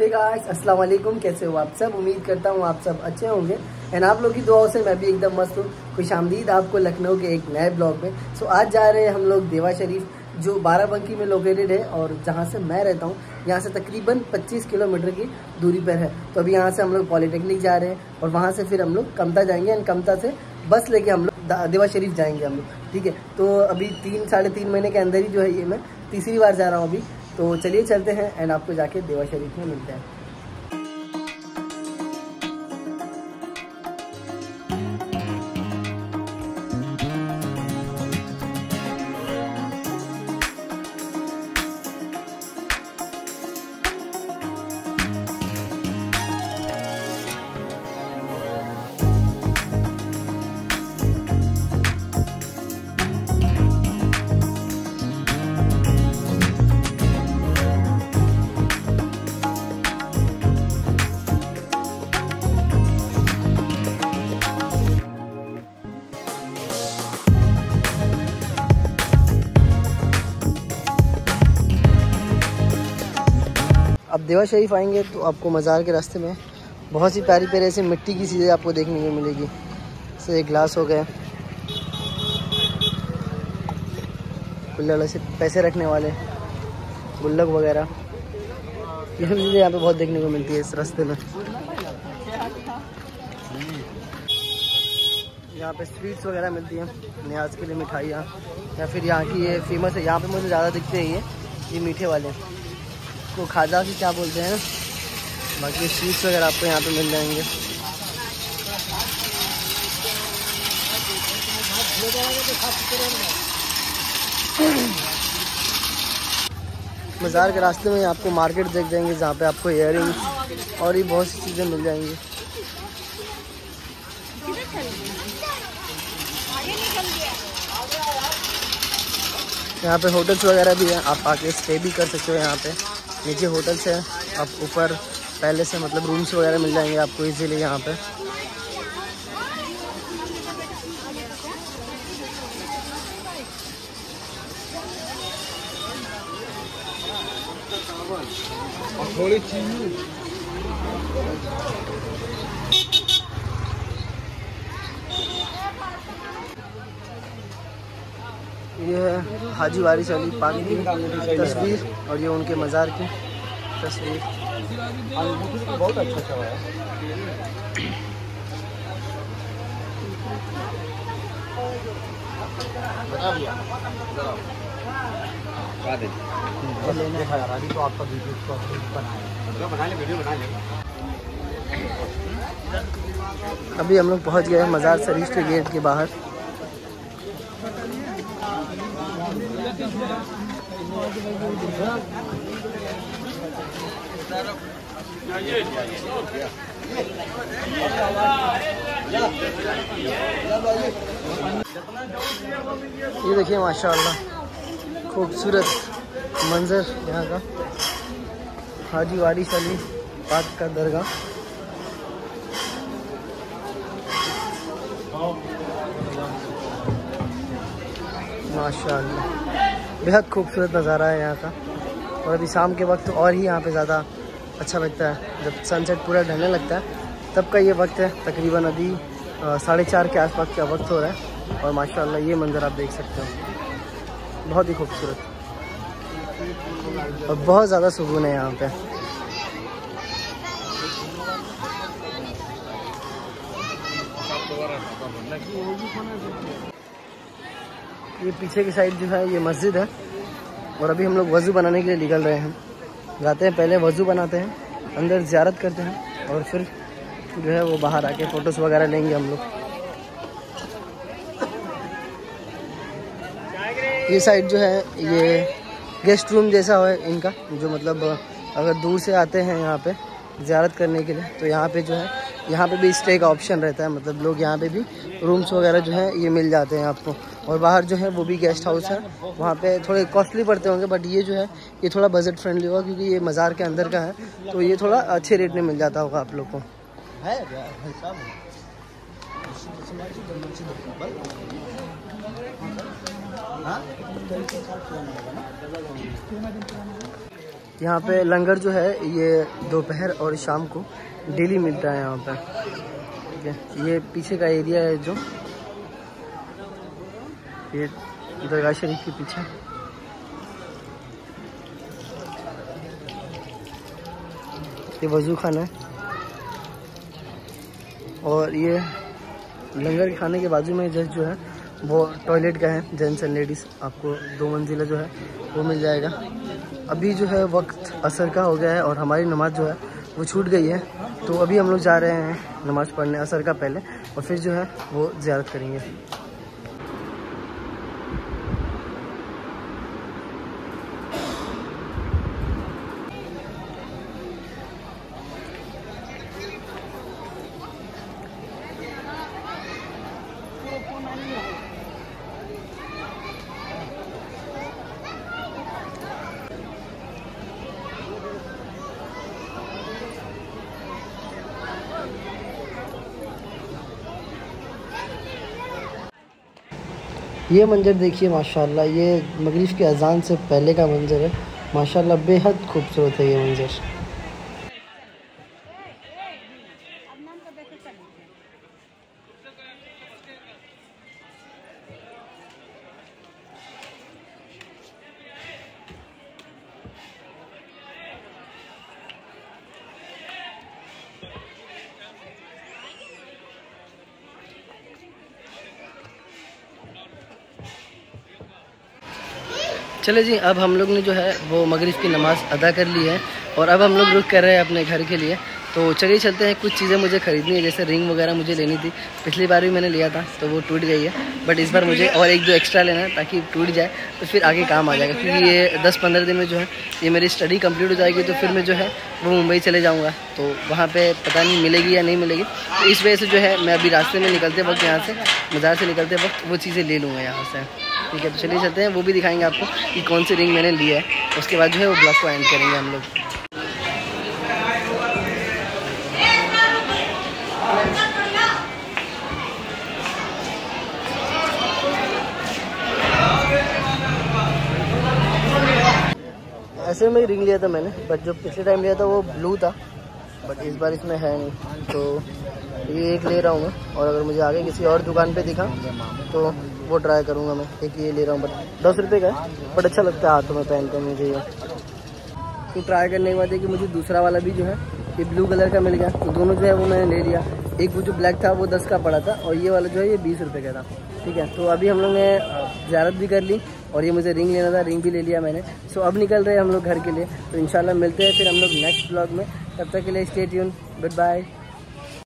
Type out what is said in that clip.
Guys अस्सलाम वालेकुम, कैसे हो आप सब? उम्मीद करता हूँ आप सब अच्छे होंगे। एंड आप लोग की दुआओं से मैं भी एकदम मस्त हूँ। खुश आमदीद आपको लखनऊ के एक नए ब्लॉग में। सो आज जा रहे हैं हम लोग देवा शरीफ, जो बाराबंकी में लोकेटेड है और जहाँ से मैं रहता हूँ, यहाँ से तकरीबन 25 किलोमीटर की दूरी पर है। तो अभी यहाँ से हम लोग पॉलीटेक्निक जा रहे हैं और वहाँ से फिर हम लोग कमता जाएँगे एंड कमता से बस लेके हम लोग देवा शरीफ जाएँगे हम लोग। ठीक है? तो अभी तीन, साढ़े तीन महीने के अंदर ही जो है ये मैं तीसरी बार जा रहा हूँ अभी। तो चलिए चलते हैं एंड आपको जाके देवा शरीफ में मिलते हैं। देवा शरीफ आएँगे तो आपको मज़ार के रास्ते में बहुत सी प्यारी प्यारी ऐसी मिट्टी की चीज़ें आपको देखने को मिलेगी। जैसे ग्लास हो गए। कुल्लड़ से पैसे रखने वाले। गुल्लक वगैरह। ये चीज़ें यहाँ पे बहुत देखने को मिलती है इस रास्ते में। यहाँ पे स्वीट्स वगैरह मिलती हैं। न्याज के लिए मिठाइयाँ। या फिर यहाँ की ये फ़ेमस है। यहाँ पे मुझे ज़्यादा दिखते हैं ये। ये मीठे वाले। को खाजा की क्या बोलते हैं? बाकी स्वीट्स वगैरह आपको यहाँ पे मिल जाएँगे। मज़ार के रास्ते में आपको मार्केट देख जाएँगे जहाँ पे आपको इयर और भी बहुत सी चीज़ें मिल जाएँगी। यहाँ पे होटल्स वगैरह भी हैं, आप आके स्टे भी कर सकते हो यहाँ पे। नीचे होटल्स है आप ऊपर पहले से मतलब रूम्स वगैरह मिल जाएँगे आपको इजीली यहाँ पे। थोड़ी ये है हाजी वारिस अली पाक की तस्वीर और ये उनके मज़ार की तस्वीर। बहुत अच्छा है। रहा अभी तो आपका वीडियो को बना ले वीडियो बना ले अभी हम लोग पहुँच गए हैं मज़ार शरीफ के गेट के बाहर। ये देखिए माशाल्लाह खूबसूरत मंजर यहाँ का। हाजी वारिस अली पाक का दरगाह। माशाल्लाह। बेहद खूबसूरत नज़ारा है यहाँ का। और अभी शाम के वक्त और ही यहाँ पे ज़्यादा अच्छा लगता है। जब सनसेट पूरा ढलने लगता है, तब का ये वक्त है। तकरीबन अभी साढ़े चार के आसपास का वक्त हो रहा है। और माशाल्लाह ये मंज़र आप देख सकते हो। बहुत ही खूबसूरत। और बहुत ज़्यादा सुकून है यहाँ पे। ये पीछे की साइड जो है, ये मस्जिद है। और अभी हम लोग वज़ू बनाने के लिए निकल रहे हैं। जाते हैं, पहले वज़ू बनाते हैं, अंदर ज़्यारत करते हैं, और फिर जो है वो बाहर आके फ़ोटोज़ वगैरह लेंगे हम लोग। ये साइड जो है, ये गेस्ट रूम जैसा है इनका, जो मतलब अगर दूर से आते हैं यहाँ पे ज़्यारत करने के लिए तो यहाँ पे जो है, यहाँ पे भी स्टे का ऑप्शन रहता है। मतलब लोग यहाँ पे भी रूम्स वगैरह जो है, ये मिल जाते हैं आपको। और बाहर जो है वो भी गेस्ट हाउस है। वहाँ पे थोड़े कॉस्टली पड़ते होंगे बट ये जो है ये थोड़ा बजट फ्रेंडली होगा क्योंकि ये मज़ार के अंदर का है। तो ये थोड़ा अच्छे रेट में मिल जाता होगा आप लोग को। है यहाँ पे लंगर जो है ये दोपहर और शाम को डेली मिलता है यहाँ पर ठीक है? ये पीछे का एरिया है जो। ये दरगाह शरीफ के पीछे। ये वज़ू खाना है। और ये लंगर के खाने के बाजू में जस्ट जो है, वो टॉयलेट का है जेंट्स एंड लेडीज़ आपको दो मंजिला जो है, वो मिल जाएगा। अभी जो है, वक्त असर का हो गया है और हमारी नमाज़ जो है, वो छूट गई है। तो अभी हम लोग जा रहे हैं नमाज़ पढ़ने असर का पहले और फिर जो है, वो ज़्यारत करेंगे। ये मंज़र देखिए, माशाल्लाह, ये मगरिब के अजान से पहले का मंज़र है। माशाल्लाह, बेहद खूबसूरत है ये मंज़र। चले जी, अब हम लोग ने जो है वो मगरिब की नमाज़ अदा कर ली है और अब हम लोग रुक कर रहे हैं अपने घर के लिए। तो चलिए चलते हैं, कुछ चीज़ें मुझे ख़रीदनी है, जैसे रिंग वगैरह मुझे लेनी थी। पिछली बार भी मैंने लिया था तो वो टूट गई है। बट इस बार मुझे और एक दो एक्स्ट्रा लेना है, ताकि टूट जाए तो फिर आगे काम आ जाएगा। क्योंकि ये दस पंद्रह दिन में जो है, ये मेरी स्टडी कंप्लीट हो जाएगी तो फिर मैं जो है, वो मुंबई चले जाऊँगा। तो वहाँ पर पता नहीं मिलेगी या नहीं मिलेगी। तो इस वजह से जो है, मैं अभी रास्ते में निकलते वक्त, यहाँ से बाज़ार से निकलते वक्त वो चीज़ें ले लूँगा यहाँ से। ठीक है तो चलिए चलते हैं। वो भी दिखाएँगे आपको कि कौन सी रिंग मैंने लिया है। उसके बाद जो है वो ब्लॉग को एंड करेंगे हम लोग। ऐसे में रिंग लिया था मैंने बट जो पिछले टाइम लिया था वो ब्लू था। बट इस बार इसमें है नहीं। तो ये एक ले रहा हूँ मैं, और अगर मुझे आगे किसी और दुकान पे दिखा तो वो ट्राई करूँगा मैं, एक ये ले रहा हूँ बट दस रुपये का है बट अच्छा लगता है हाथों में पहन कर मुझे ये। तो ट्राई करने के बाद है कि मुझे दूसरा वाला भी जो है, ये ब्लू कलर का मिल गया तो दोनों जो है वो मैंने ले लिया। एक वो जो ब्लैक था, वो दस का पड़ा था, और ये वाला जो है, ये बीस रुपये का था, ठीक है? तो अभी हम लोग ने ज्यारत भी कर ली, और ये मुझे रिंग लेना था रिंग भी ले लिया मैंने। सो अब निकल रहे हैं हम लोग घर के लिए तो इंशाल्लाह मिलते हैं फिर हम लोग नेक्स्ट ब्लॉग में। तब तक के लिए स्टेट यून गुड बाय